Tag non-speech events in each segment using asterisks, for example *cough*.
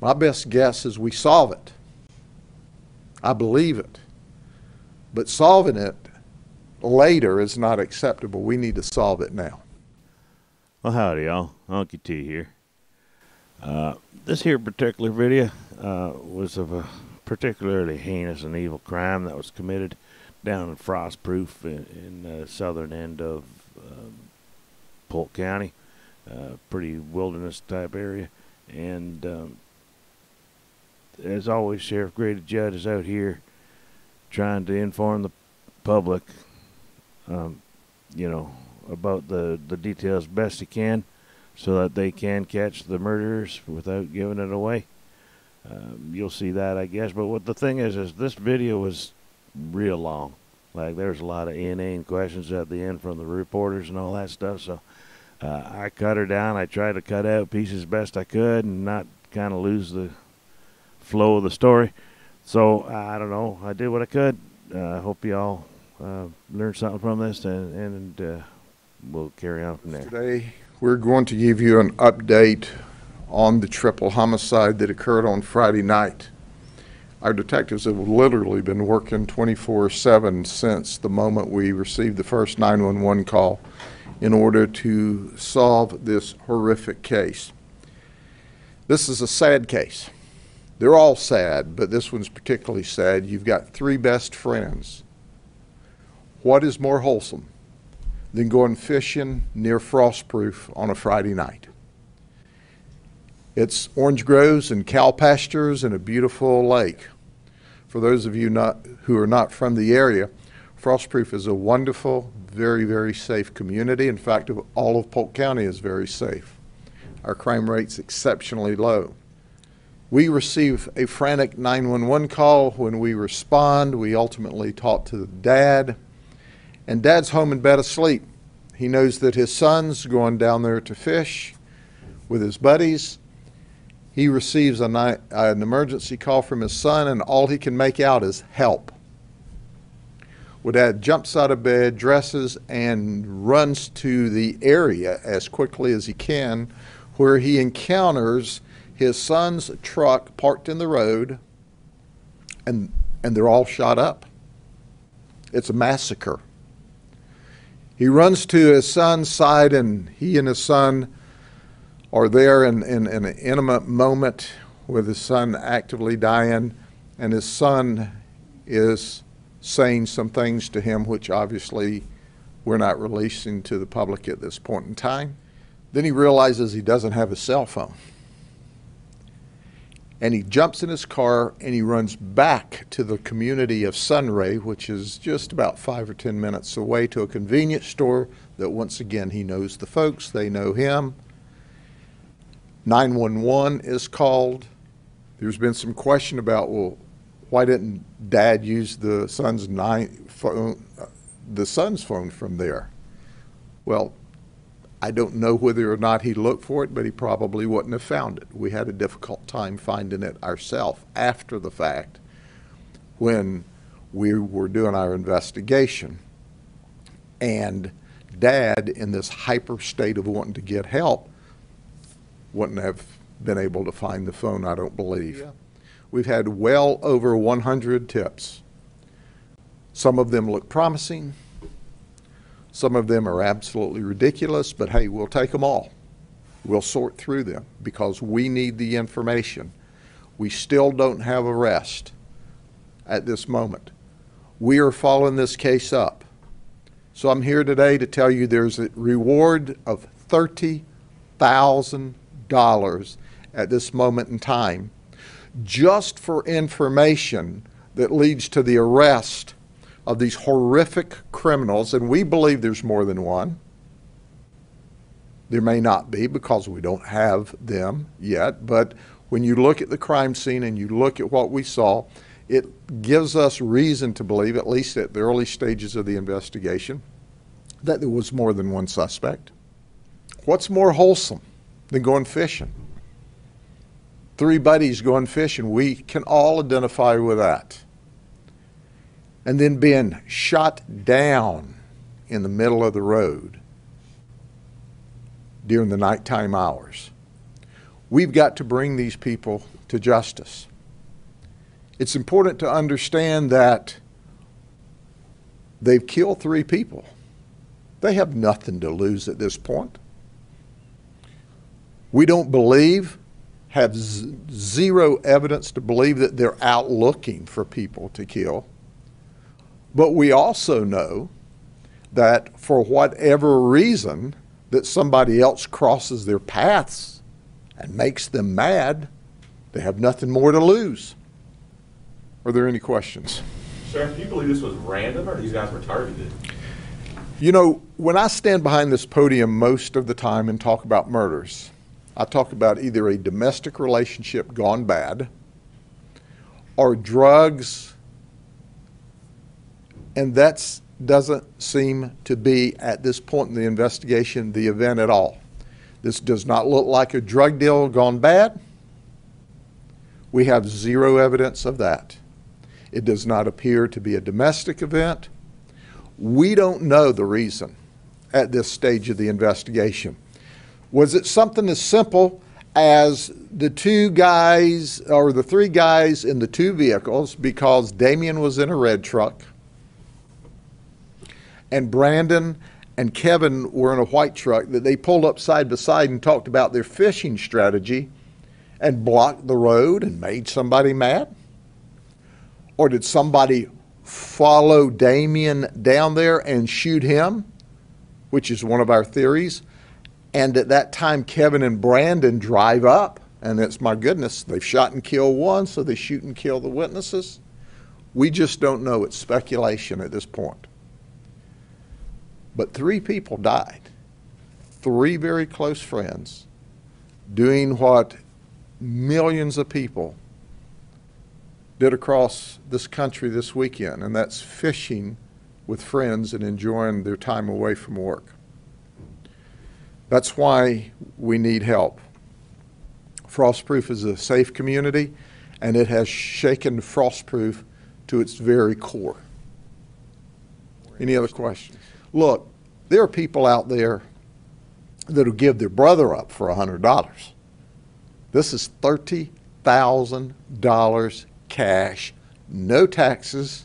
My best guess is we solve it. I believe it. But solving it later is not acceptable. We need to solve it now. Well, howdy, y'all. Unky T here. Uh, this here particular video uh, was of a particularly heinous and evil crime that was committed down in Frostproof in, in the southern end of um, Polk County, uh, pretty wilderness type area. And um, as always, Sheriff Grady Judd is out here trying to inform the public, um, you know, about the, the details best he can so that they can catch the murderers without giving it away. Um, you'll see that, I guess. But what the thing is, is this video was real long. Like there's a lot of inane questions at the end from the reporters and all that stuff. So uh, I cut her down. I tried to cut out pieces best I could and not kind of lose the flow of the story. So I don't know. I did what I could. Uh, I hope y'all uh, learned something from this, and, and uh, we'll carry on from there. Today, we're going to give you an update on the triple homicide that occurred on Friday night. Our detectives have literally been working 24/7 since the moment we received the first 911 call in order to solve this horrific case. This is a sad case. They're all sad, but this one's particularly sad. You've got three best friends. What is more wholesome than going fishing near Frostproof on a Friday night? It's orange groves and cow pastures and a beautiful lake. For those of you not, who are not from the area, Frostproof is a wonderful, very, very safe community. In fact, all of Polk County is very safe. Our crime rate's exceptionally low. We receive a frantic 911 call. When we respond, we ultimately talk to the dad, and dad's home in bed asleep. He knows that his son's going down there to fish with his buddies. He receives a night, an emergency call from his son, and all he can make out is help. Well, dad jumps out of bed, dresses, and runs to the area as quickly as he can, where he encounters his son's truck parked in the road, and, and they're all shot up. It's a massacre. He runs to his son's side, and he and his son are there in, in, in an intimate moment with his son actively dying, and his son is saying some things to him which obviously we're not releasing to the public at this point in time. Then he realizes he doesn't have a cell phone and he jumps in his car and he runs back to the community of Sunray, which is just about five or ten minutes away, to a convenience store that once again he knows the folks, they know him. 911 is called. There's been some question about, well, why didn't dad use the son's nine phone, uh, the son's phone from there? Well, I don't know whether or not he looked for it, but he probably wouldn't have found it. We had a difficult time finding it ourselves after the fact when we were doing our investigation. And dad, in this hyper state of wanting to get help, wouldn't have been able to find the phone, I don't believe. Yeah. We've had well over 100 tips. Some of them look promising, some of them are absolutely ridiculous, but hey, we'll take them all. We'll sort through them because we need the information. We still don't have arrest at this moment. We are following this case up. So I'm here today to tell you there's a reward of $30,000 at this moment in time just for information that leads to the arrest of these horrific criminals, and we believe there's more than one. There may not be because we don't have them yet, but when you look at the crime scene and you look at what we saw, it gives us reason to believe, at least at the early stages of the investigation, that there was more than one suspect. What's more wholesome than going fishing? Three buddies going fishing, we can all identify with that and then being shot down in the middle of the road during the nighttime hours. We've got to bring these people to justice. It's important to understand that they've killed three people. They have nothing to lose at this point. We don't believe, have zero evidence to believe that they're out looking for people to kill. But we also know that for whatever reason that somebody else crosses their paths and makes them mad, they have nothing more to lose. Are there any questions? Sheriff, do you believe this was random or these guys were targeted? You know, when I stand behind this podium most of the time and talk about murders, I talk about either a domestic relationship gone bad or drugs, and that doesn't seem to be, at this point in the investigation, the event at all. This does not look like a drug deal gone bad. We have zero evidence of that. It does not appear to be a domestic event. We don't know the reason at this stage of the investigation. Was it something as simple as the two guys or the three guys in the two vehicles because Damien was in a red truck and Brandon and Kevin were in a white truck that they pulled up side by side and talked about their fishing strategy and blocked the road and made somebody mad? Or did somebody follow Damien down there and shoot him, which is one of our theories? And at that time, Kevin and Brandon drive up, and it's my goodness, they've shot and killed one, so they shoot and kill the witnesses. We just don't know. It's speculation at this point. But three people died. Three very close friends doing what millions of people did across this country this weekend, and that's fishing with friends and enjoying their time away from work. That's why we need help. Frostproof is a safe community, and it has shaken Frostproof to its very core. Any other questions? Look, there are people out there that'll give their brother up for $100. This is $30,000 cash, no taxes.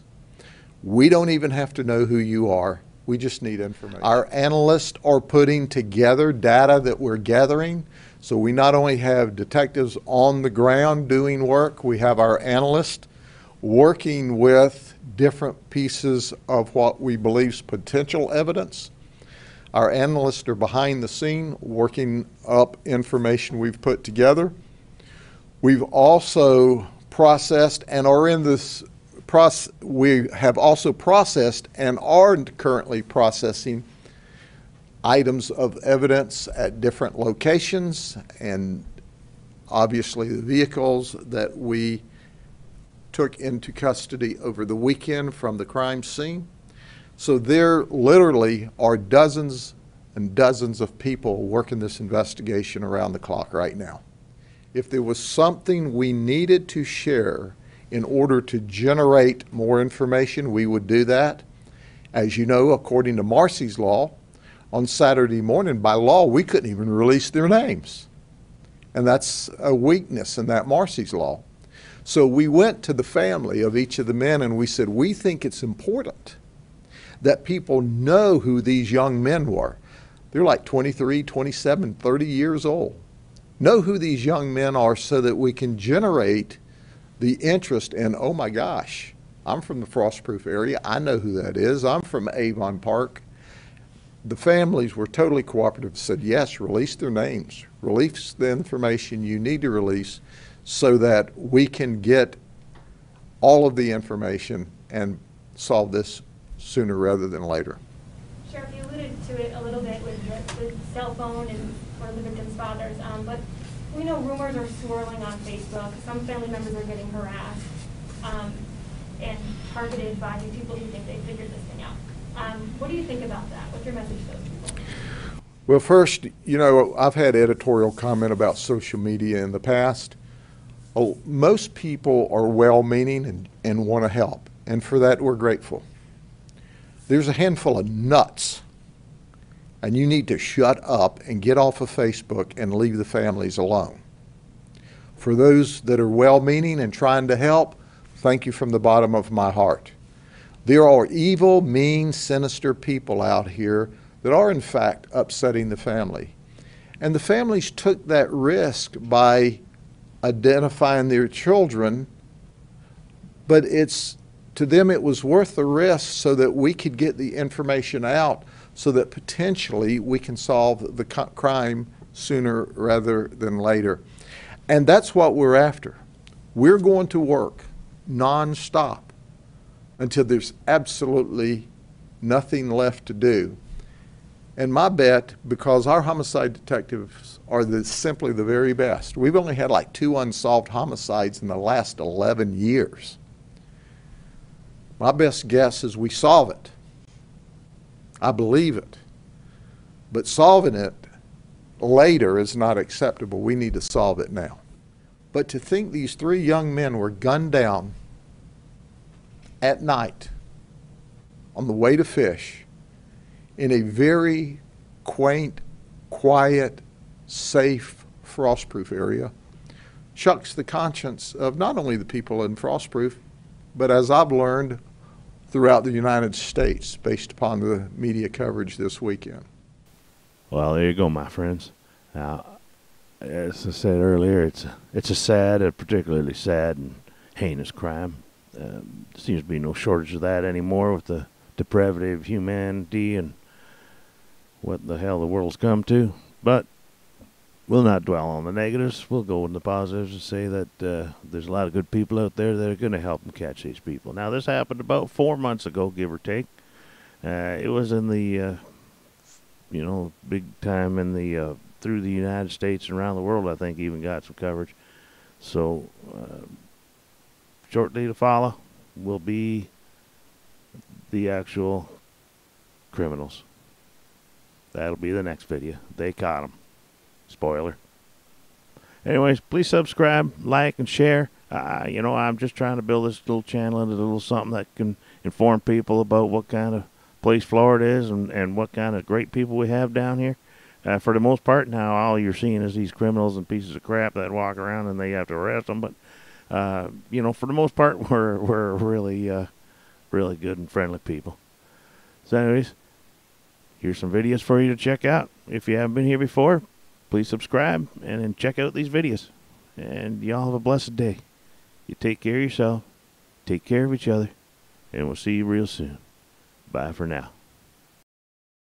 We don't even have to know who you are. We just need information. Our analysts are putting together data that we're gathering. So we not only have detectives on the ground doing work, we have our analysts working with different pieces of what we believe is potential evidence. Our analysts are behind the scene working up information we've put together. We've also processed and are in this process, we have also processed and are currently processing items of evidence at different locations and obviously the vehicles that we took into custody over the weekend from the crime scene. So there literally are dozens and dozens of people working this investigation around the clock right now. If there was something we needed to share in order to generate more information, we would do that. As you know, according to Marsy's law, on Saturday morning, by law, we couldn't even release their names. And that's a weakness in that Marsy's law. So we went to the family of each of the men and we said, We think it's important that people know who these young men were. They're like 23, 27, 30 years old know who these young men are so that we can generate the interest in, oh my gosh, I'm from the Frostproof area. I know who that is. I'm from Avon Park. The families were totally cooperative, said, yes, release their names, release the information you need to release so that we can get all of the information and solve this sooner rather than later. Sheriff, you alluded to it a little bit with the, the cell phone and for the victim's fathers, um, but we know rumors are swirling on Facebook. Some family members are getting harassed um, and targeted by people who think they figured this thing out. Um, what do you think about that? What's your message to those people? Well, first, you know, I've had editorial comment about social media in the past. Oh, most people are well meaning and, and want to help, and for that, we're grateful. There's a handful of nuts and you need to shut up and get off of Facebook and leave the families alone. For those that are well-meaning and trying to help, thank you from the bottom of my heart. There are evil, mean, sinister people out here that are in fact upsetting the family. And the families took that risk by identifying their children, but it's to them it was worth the risk so that we could get the information out so that potentially we can solve the crime sooner rather than later. And that's what we're after. We're going to work nonstop until there's absolutely nothing left to do. And my bet, because our homicide detectives are the, simply the very best, we've only had like two unsolved homicides in the last 11 years. My best guess is we solve it. I believe it. But solving it later is not acceptable. We need to solve it now. But to think these three young men were gunned down at night on the way to fish in a very quaint, quiet, safe, frostproof area shocks the conscience of not only the people in frostproof, but as I've learned, throughout the United States based upon the media coverage this weekend. Well, there you go, my friends. Now, as I said earlier, it's a, it's a sad, a particularly sad and heinous crime. Um, seems to be no shortage of that anymore with the depravity of humanity and what the hell the world's come to. But we'll not dwell on the negatives. We'll go in the positives and say that uh, there's a lot of good people out there that are going to help them catch these people. Now, this happened about four months ago, give or take. Uh, it was in the, uh, you know, big time in the uh, through the United States and around the world. I think even got some coverage. So, uh, shortly to follow will be the actual criminals. That'll be the next video. They caught them. Spoiler. Anyways, please subscribe, like, and share. Uh, you know, I'm just trying to build this little channel into a little something that can inform people about what kind of place Florida is and, and what kind of great people we have down here. Uh, for the most part, now all you're seeing is these criminals and pieces of crap that walk around and they have to arrest them. But uh, you know, for the most part, *laughs* we're we're really uh, really good and friendly people. So, anyways, here's some videos for you to check out. If you haven't been here before, please subscribe and then check out these videos. And y'all have a blessed day. You take care of yourself, take care of each other, and we'll see you real soon. Bye for now.